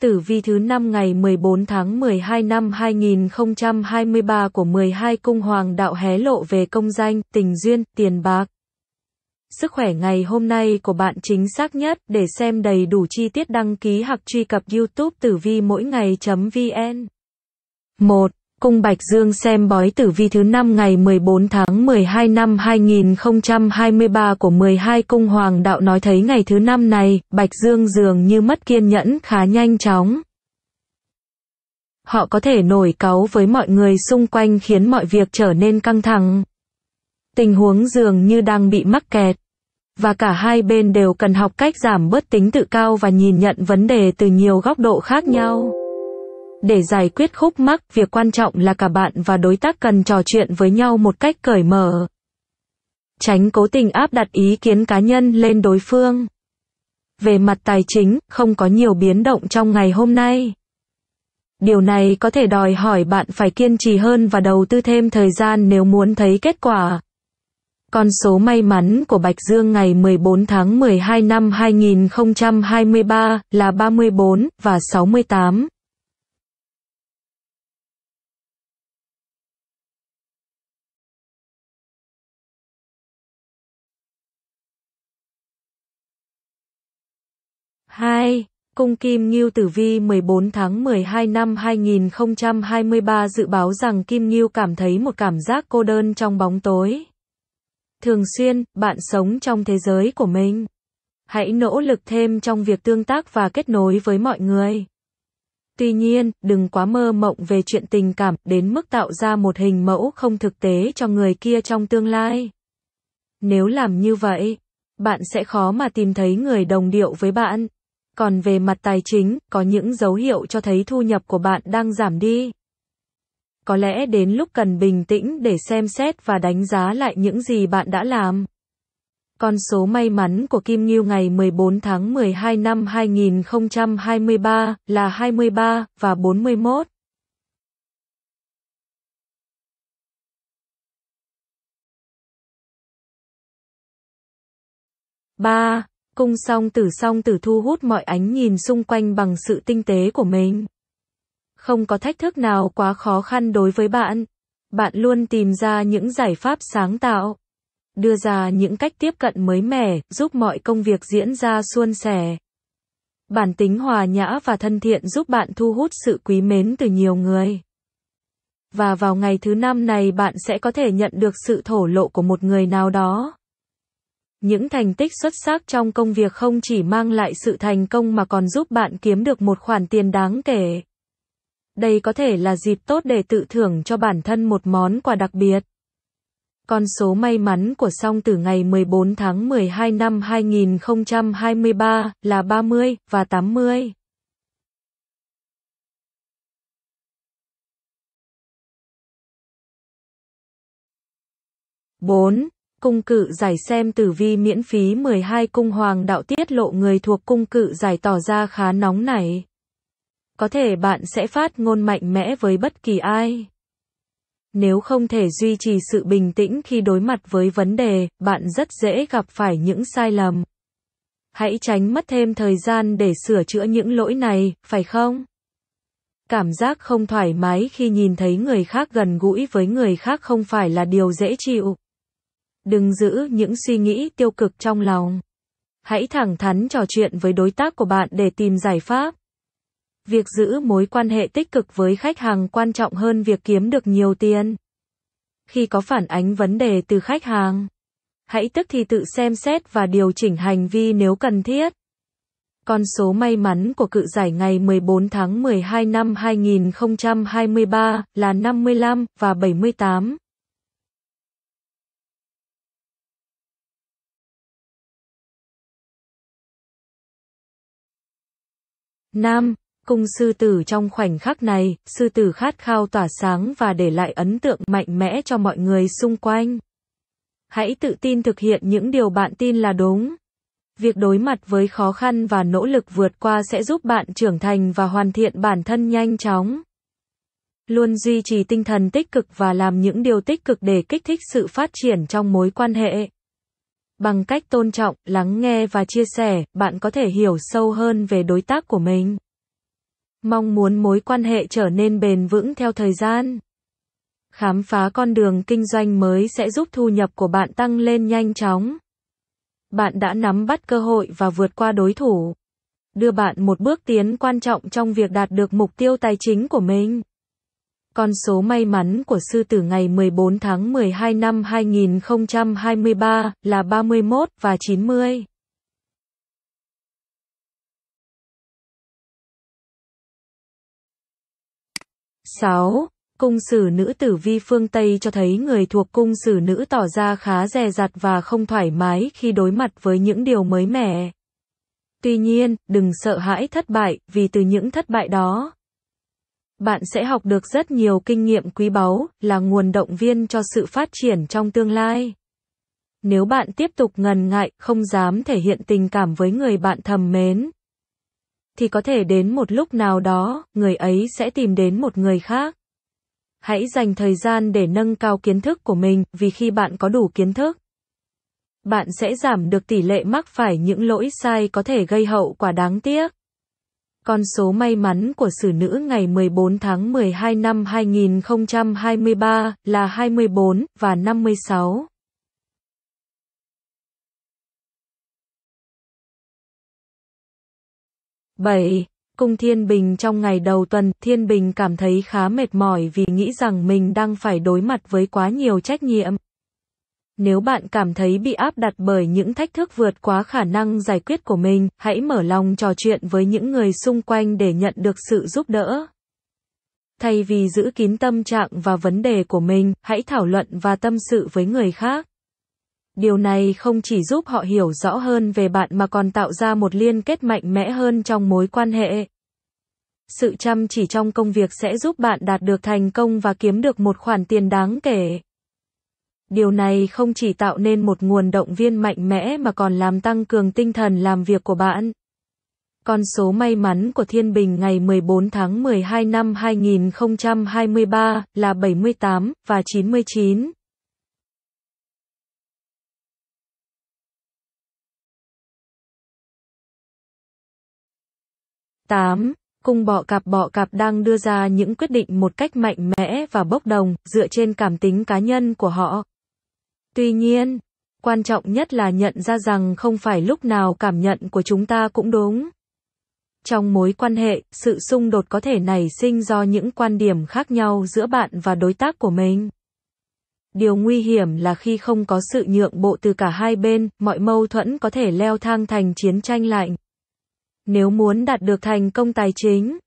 Tử vi thứ 5 ngày 14 tháng 12 năm 2023 của 12 cung hoàng đạo hé lộ về công danh, tình duyên, tiền bạc. Sức khỏe ngày hôm nay của bạn chính xác nhất, để xem đầy đủ chi tiết đăng ký hoặc truy cập YouTube Tử vi mỗi ngày.vn. 1. Cung Bạch Dương xem bói tử vi thứ 5 ngày 14 tháng 12 năm 2023 của 12 cung hoàng đạo nói thấy ngày thứ năm này, Bạch Dương dường như mất kiên nhẫn khá nhanh chóng. Họ có thể nổi cáu với mọi người xung quanh khiến mọi việc trở nên căng thẳng. Tình huống dường như đang bị mắc kẹt. Và cả hai bên đều cần học cách giảm bớt tính tự cao và nhìn nhận vấn đề từ nhiều góc độ khác nhau. Để giải quyết khúc mắc, việc quan trọng là cả bạn và đối tác cần trò chuyện với nhau một cách cởi mở. Tránh cố tình áp đặt ý kiến cá nhân lên đối phương. Về mặt tài chính, không có nhiều biến động trong ngày hôm nay. Điều này có thể đòi hỏi bạn phải kiên trì hơn và đầu tư thêm thời gian nếu muốn thấy kết quả. Con số may mắn của Bạch Dương ngày 14 tháng 12 năm 2023 là 34 và 68. 2. Cung Kim Ngưu Tử Vi 14 tháng 12 năm 2023 dự báo rằng Kim Ngưu cảm thấy một cảm giác cô đơn trong bóng tối. Thường xuyên, bạn sống trong thế giới của mình. Hãy nỗ lực thêm trong việc tương tác và kết nối với mọi người. Tuy nhiên, đừng quá mơ mộng về chuyện tình cảm đến mức tạo ra một hình mẫu không thực tế cho người kia trong tương lai. Nếu làm như vậy, bạn sẽ khó mà tìm thấy người đồng điệu với bạn. Còn về mặt tài chính, có những dấu hiệu cho thấy thu nhập của bạn đang giảm đi. Có lẽ đến lúc cần bình tĩnh để xem xét và đánh giá lại những gì bạn đã làm. Con số may mắn của Kim Ngưu ngày 14 tháng 12 năm 2023 là 23 và 41. Ba, cung song tử song tử thu hút mọi ánh nhìn xung quanh bằng sự tinh tế của mình. Không có thách thức nào quá khó khăn đối với bạn. Bạn luôn tìm ra những giải pháp sáng tạo, đưa ra những cách tiếp cận mới mẻ, giúp mọi công việc diễn ra suôn sẻ. Bản tính hòa nhã và thân thiện giúp bạn thu hút sự quý mến từ nhiều người. Và vào ngày thứ năm này bạn sẽ có thể nhận được sự thổ lộ của một người nào đó. Những thành tích xuất sắc trong công việc không chỉ mang lại sự thành công mà còn giúp bạn kiếm được một khoản tiền đáng kể. Đây có thể là dịp tốt để tự thưởng cho bản thân một món quà đặc biệt. Con số may mắn của song từ ngày 14 tháng 12 năm 2023 là 30 và 80. Bốn, Cung cự giải xem tử vi miễn phí 12 cung hoàng đạo tiết lộ người thuộc cung cự giải tỏ ra khá nóng nảy. Có thể bạn sẽ phát ngôn mạnh mẽ với bất kỳ ai. Nếu không thể duy trì sự bình tĩnh khi đối mặt với vấn đề, bạn rất dễ gặp phải những sai lầm. Hãy tránh mất thêm thời gian để sửa chữa những lỗi này, phải không? Cảm giác không thoải mái khi nhìn thấy người khác gần gũi với người khác không phải là điều dễ chịu. Đừng giữ những suy nghĩ tiêu cực trong lòng. Hãy thẳng thắn trò chuyện với đối tác của bạn để tìm giải pháp. Việc giữ mối quan hệ tích cực với khách hàng quan trọng hơn việc kiếm được nhiều tiền. Khi có phản ánh vấn đề từ khách hàng, hãy tức thì tự xem xét và điều chỉnh hành vi nếu cần thiết. Con số may mắn của cự giải ngày 14 tháng 12 năm 2023 là 55 và 78. Nam, cung sư tử trong khoảnh khắc này, sư tử khát khao tỏa sáng và để lại ấn tượng mạnh mẽ cho mọi người xung quanh. Hãy tự tin thực hiện những điều bạn tin là đúng. Việc đối mặt với khó khăn và nỗ lực vượt qua sẽ giúp bạn trưởng thành và hoàn thiện bản thân nhanh chóng. Luôn duy trì tinh thần tích cực và làm những điều tích cực để kích thích sự phát triển trong mối quan hệ. Bằng cách tôn trọng, lắng nghe và chia sẻ, bạn có thể hiểu sâu hơn về đối tác của mình. Mong muốn mối quan hệ trở nên bền vững theo thời gian. Khám phá con đường kinh doanh mới sẽ giúp thu nhập của bạn tăng lên nhanh chóng. Bạn đã nắm bắt cơ hội và vượt qua đối thủ. Đưa bạn một bước tiến quan trọng trong việc đạt được mục tiêu tài chính của mình. Con số may mắn của sư tử ngày 14 tháng 12 năm 2023 là 31 và 90. 6. Cung sử nữ tử vi phương Tây cho thấy người thuộc cung sử nữ tỏ ra khá dè dặt và không thoải mái khi đối mặt với những điều mới mẻ. Tuy nhiên, đừng sợ hãi thất bại, vì từ những thất bại đó, bạn sẽ học được rất nhiều kinh nghiệm quý báu, là nguồn động viên cho sự phát triển trong tương lai. Nếu bạn tiếp tục ngần ngại, không dám thể hiện tình cảm với người bạn thầm mến, thì có thể đến một lúc nào đó, người ấy sẽ tìm đến một người khác. Hãy dành thời gian để nâng cao kiến thức của mình, vì khi bạn có đủ kiến thức, bạn sẽ giảm được tỷ lệ mắc phải những lỗi sai có thể gây hậu quả đáng tiếc. Con số may mắn của xử nữ ngày 14 tháng 12 năm 2023 là 24 và 56. bảy Cung Thiên Bình trong ngày đầu tuần, Thiên Bình cảm thấy khá mệt mỏi vì nghĩ rằng mình đang phải đối mặt với quá nhiều trách nhiệm. Nếu bạn cảm thấy bị áp đặt bởi những thách thức vượt quá khả năng giải quyết của mình, hãy mở lòng trò chuyện với những người xung quanh để nhận được sự giúp đỡ. Thay vì giữ kín tâm trạng và vấn đề của mình, hãy thảo luận và tâm sự với người khác. Điều này không chỉ giúp họ hiểu rõ hơn về bạn mà còn tạo ra một liên kết mạnh mẽ hơn trong mối quan hệ. Sự chăm chỉ trong công việc sẽ giúp bạn đạt được thành công và kiếm được một khoản tiền đáng kể. Điều này không chỉ tạo nên một nguồn động viên mạnh mẽ mà còn làm tăng cường tinh thần làm việc của bạn. Con số may mắn của Thiên Bình ngày 14 tháng 12 năm 2023 là 78 và 99. Tám. Cung bọ cạp bọ cạp đang đưa ra những quyết định một cách mạnh mẽ và bốc đồng, dựa trên cảm tính cá nhân của họ. Tuy nhiên, quan trọng nhất là nhận ra rằng không phải lúc nào cảm nhận của chúng ta cũng đúng. Trong mối quan hệ, sự xung đột có thể nảy sinh do những quan điểm khác nhau giữa bạn và đối tác của mình. Điều nguy hiểm là khi không có sự nhượng bộ từ cả hai bên, mọi mâu thuẫn có thể leo thang thành chiến tranh lạnh. Nếu muốn đạt được thành công tài chính,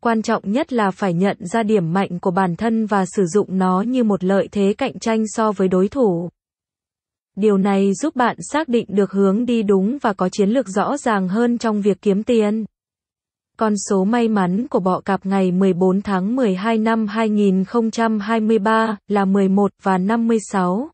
quan trọng nhất là phải nhận ra điểm mạnh của bản thân và sử dụng nó như một lợi thế cạnh tranh so với đối thủ. Điều này giúp bạn xác định được hướng đi đúng và có chiến lược rõ ràng hơn trong việc kiếm tiền. Con số may mắn của bọ cạp ngày 14 tháng 12 năm 2023 là 11 và 56.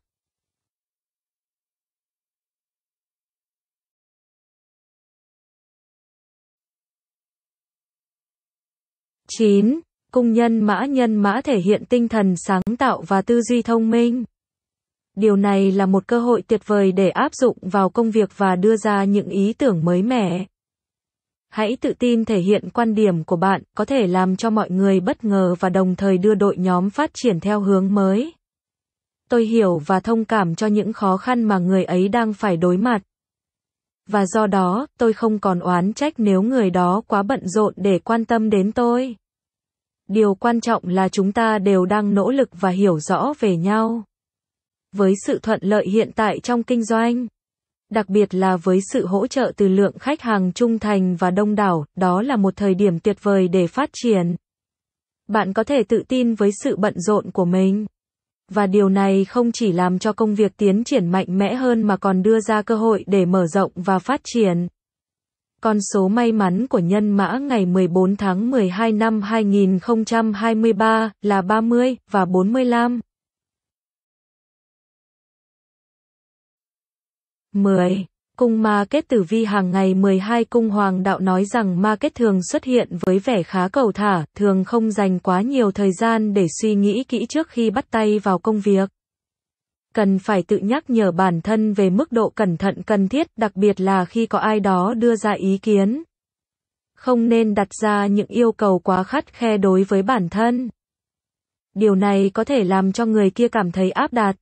9. Cung nhân, mã nhân, mã thể hiện tinh thần sáng tạo và tư duy thông minh. Điều này là một cơ hội tuyệt vời để áp dụng vào công việc và đưa ra những ý tưởng mới mẻ. Hãy tự tin thể hiện quan điểm của bạn, có thể làm cho mọi người bất ngờ và đồng thời đưa đội nhóm phát triển theo hướng mới. Tôi hiểu và thông cảm cho những khó khăn mà người ấy đang phải đối mặt. Và do đó, tôi không còn oán trách nếu người đó quá bận rộn để quan tâm đến tôi. Điều quan trọng là chúng ta đều đang nỗ lực và hiểu rõ về nhau. Với sự thuận lợi hiện tại trong kinh doanh, đặc biệt là với sự hỗ trợ từ lượng khách hàng trung thành và đông đảo, đó là một thời điểm tuyệt vời để phát triển. Bạn có thể tự tin với sự bận rộn của mình. Và điều này không chỉ làm cho công việc tiến triển mạnh mẽ hơn mà còn đưa ra cơ hội để mở rộng và phát triển. Con số may mắn của nhân mã ngày 14 tháng 12 năm 2023 là 30 và 45. 10. Cung ma kết tử vi hàng ngày 12 cung hoàng đạo nói rằng ma kết thường xuất hiện với vẻ khá cầu thả, thường không dành quá nhiều thời gian để suy nghĩ kỹ trước khi bắt tay vào công việc. Cần phải tự nhắc nhở bản thân về mức độ cẩn thận cần thiết, đặc biệt là khi có ai đó đưa ra ý kiến. Không nên đặt ra những yêu cầu quá khắt khe đối với bản thân. Điều này có thể làm cho người kia cảm thấy áp đặt.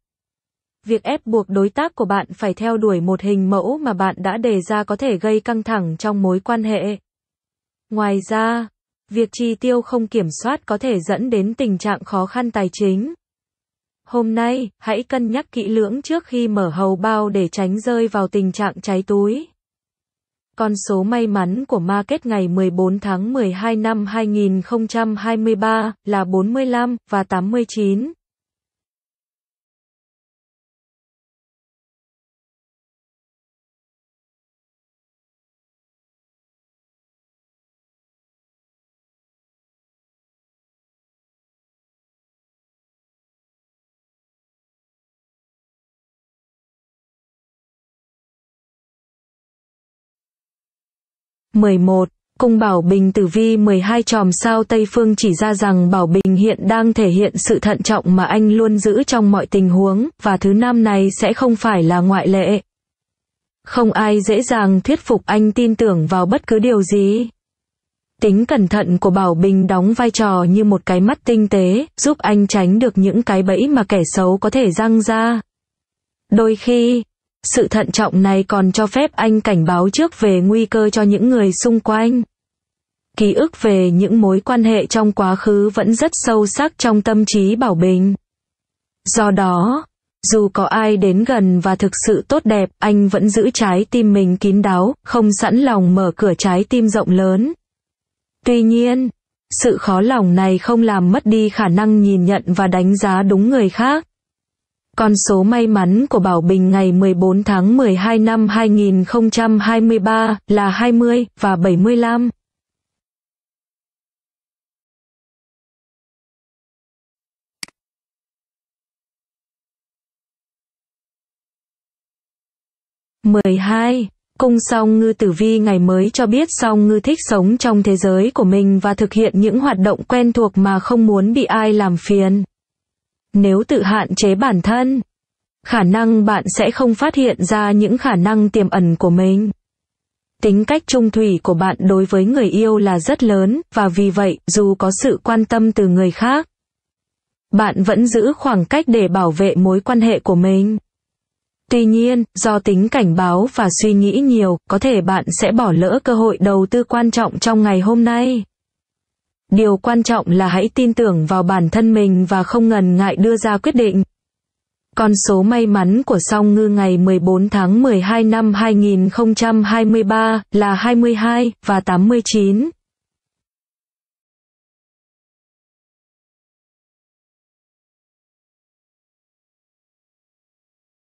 Việc ép buộc đối tác của bạn phải theo đuổi một hình mẫu mà bạn đã đề ra có thể gây căng thẳng trong mối quan hệ. Ngoài ra, việc chi tiêu không kiểm soát có thể dẫn đến tình trạng khó khăn tài chính. Hôm nay, hãy cân nhắc kỹ lưỡng trước khi mở hầu bao để tránh rơi vào tình trạng cháy túi. Con số may mắn của market ngày 14 tháng 12 năm 2023 là 45 và 89. Mười một Cung Bảo Bình tử vi 12 tròm sao Tây Phương chỉ ra rằng Bảo Bình hiện đang thể hiện sự thận trọng mà anh luôn giữ trong mọi tình huống, và thứ năm này sẽ không phải là ngoại lệ. Không ai dễ dàng thuyết phục anh tin tưởng vào bất cứ điều gì. Tính cẩn thận của Bảo Bình đóng vai trò như một cái mắt tinh tế, giúp anh tránh được những cái bẫy mà kẻ xấu có thể răng ra. Đôi khi, sự thận trọng này còn cho phép anh cảnh báo trước về nguy cơ cho những người xung quanh. Ký ức về những mối quan hệ trong quá khứ vẫn rất sâu sắc trong tâm trí Bảo Bình. Do đó, dù có ai đến gần và thực sự tốt đẹp, anh vẫn giữ trái tim mình kín đáo, không sẵn lòng mở cửa trái tim rộng lớn. Tuy nhiên, sự khó lòng này không làm mất đi khả năng nhìn nhận và đánh giá đúng người khác. Con số may mắn của Bảo Bình ngày 14 tháng 12 năm 2023 là 20 và 75. mười hai Cung song ngư tử vi ngày mới cho biết song ngư thích sống trong thế giới của mình và thực hiện những hoạt động quen thuộc mà không muốn bị ai làm phiền. Nếu tự hạn chế bản thân, khả năng bạn sẽ không phát hiện ra những khả năng tiềm ẩn của mình. Tính cách trung thủy của bạn đối với người yêu là rất lớn, và vì vậy, dù có sự quan tâm từ người khác, bạn vẫn giữ khoảng cách để bảo vệ mối quan hệ của mình. Tuy nhiên, do tính cảnh báo và suy nghĩ nhiều, có thể bạn sẽ bỏ lỡ cơ hội đầu tư quan trọng trong ngày hôm nay. Điều quan trọng là hãy tin tưởng vào bản thân mình và không ngần ngại đưa ra quyết định. Con số may mắn của song ngư ngày 14 tháng 12 năm 2023 là 22 và 89.